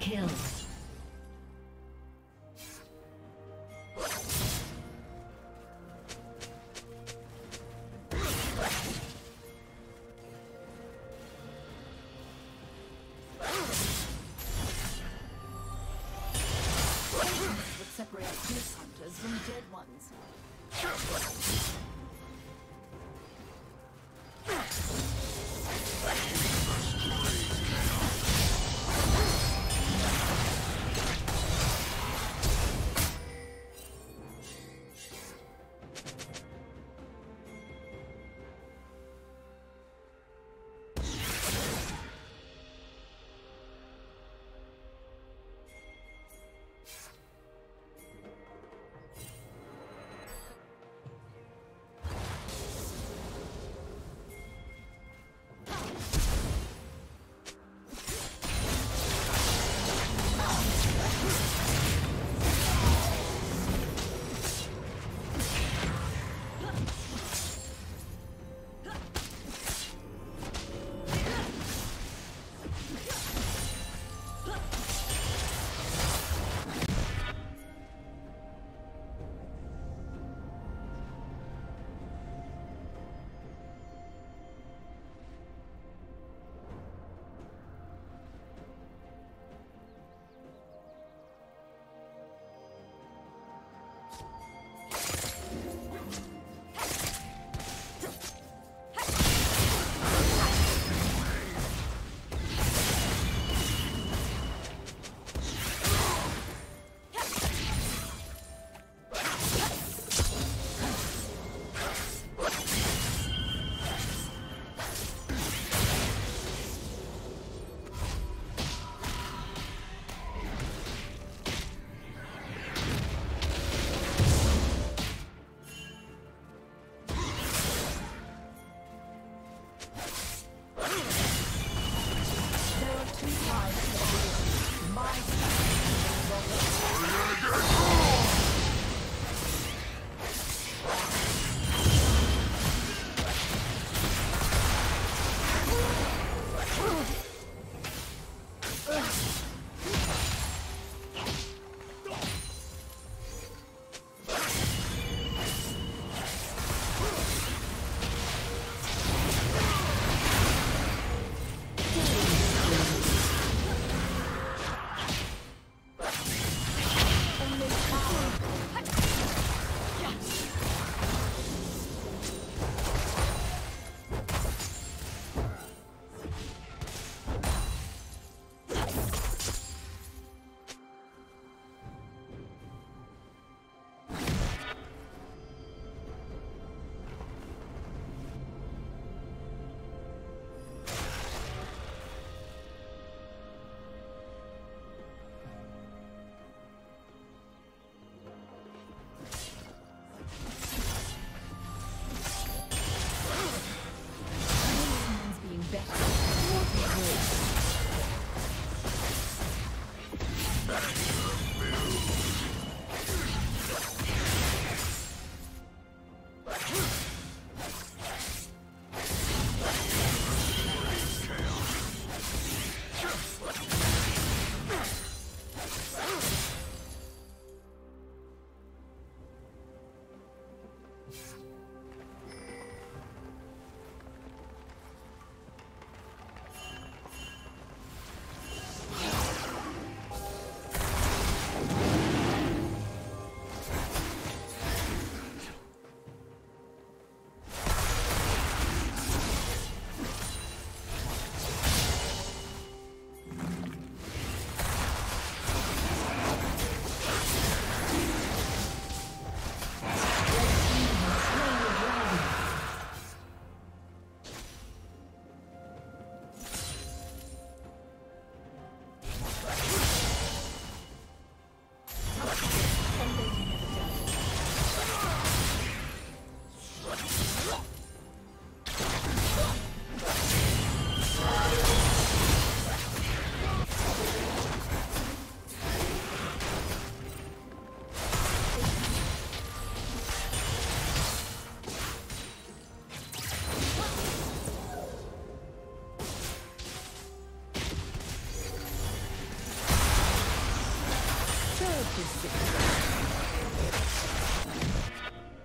kill.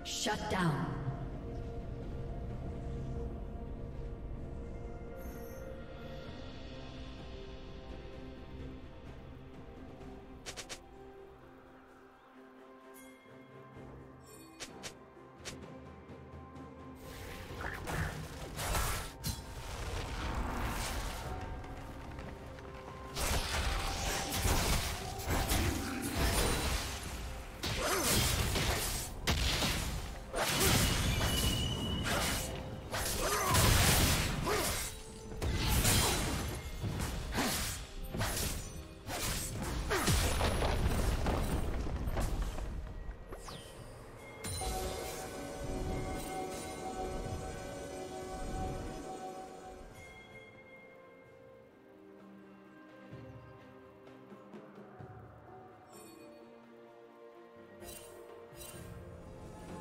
Shut down.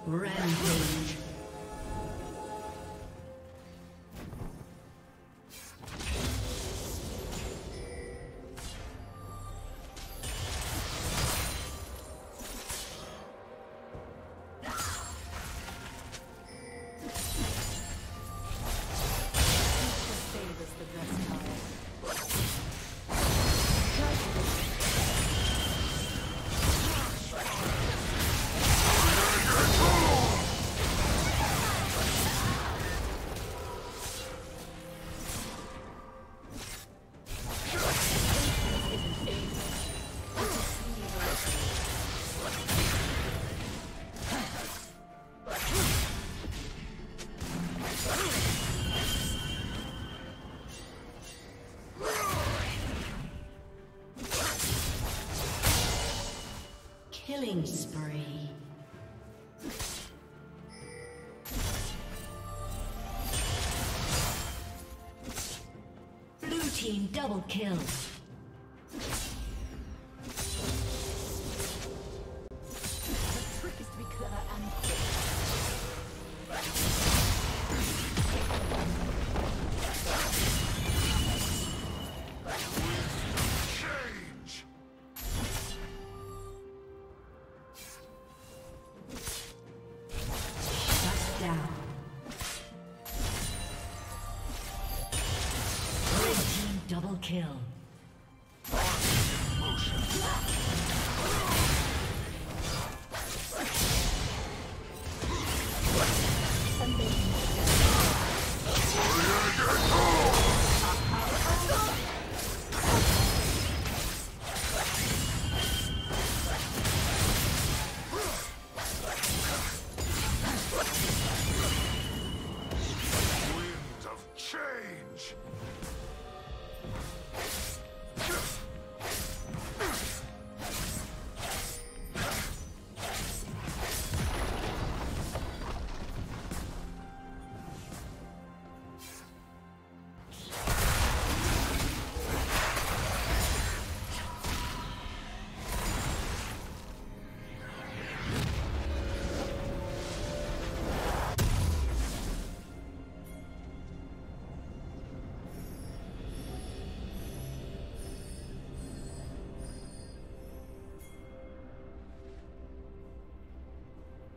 Rampage. Killing spree. Blue team double kill. Kill.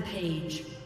Rampage.